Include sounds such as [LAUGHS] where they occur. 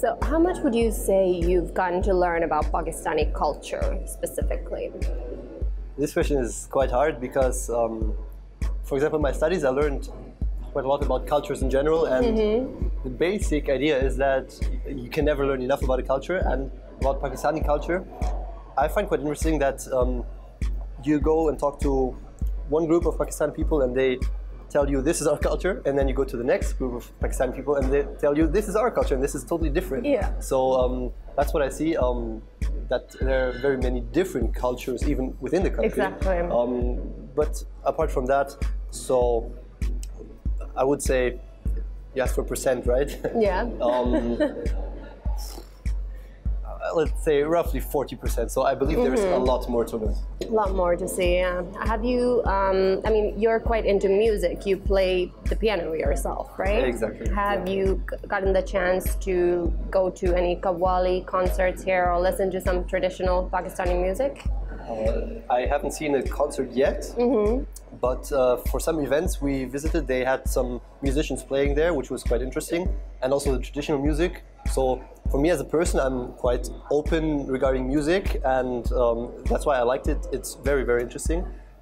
So, how much would you say you've gotten to learn about Pakistani culture specifically? This question is quite hard because, um, for example, in my studies, I learned quite a lot about cultures in general, and the basic idea is that you can never learn enough about a culture and about Pakistani culture. I find quite interesting that um, you go and talk to one group of Pakistani people and they tell you this is our culture, and then you go to the next group of Pakistani people and they tell you this is our culture and this is totally different. Yeah. So um, that's what I see. Um, that there are very many different cultures even within the country. Exactly. Um, but apart from that, so I would say you asked for percent, right? Yeah. [LAUGHS] let's say roughly 40%. So I believe there's Mm-hmm. a lot more to learn. A lot more to see. Yeah. Have you? Um, I mean, you're quite into music. You play the piano yourself, right? Exactly, Have yeah. you gotten the chance to go to any Qawwali concerts here or listen to some traditional Pakistani music? Uh, I haven't seen a concert yet, Mm-hmm. but uh, for some events we visited, they had some musicians playing there, which was quite interesting, and also the traditional music. So for me as a person, I'm quite open regarding music, and um, that's why I liked it. It's very, very interesting.